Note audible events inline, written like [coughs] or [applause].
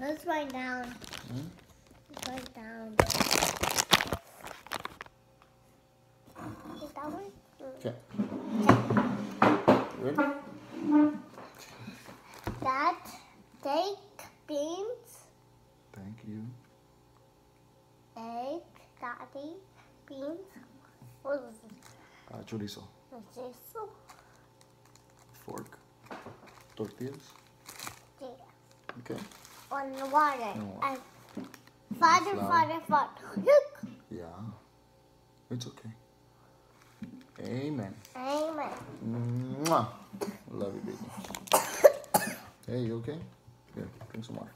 Let's write down. Hmm? Let's write down. Is that one? Okay. Ready? Dad, take beans, Thank you. egg, daddy, beans. What is it? Uh, chorizo. Oh, Fork. Tortillas. yeah. Okay. On the water. Water. And father, father, father. Look. Yeah. It's okay. Amen. Amen. Mwah. Love you, baby. [coughs] Hey, you okay? Here, drink some water.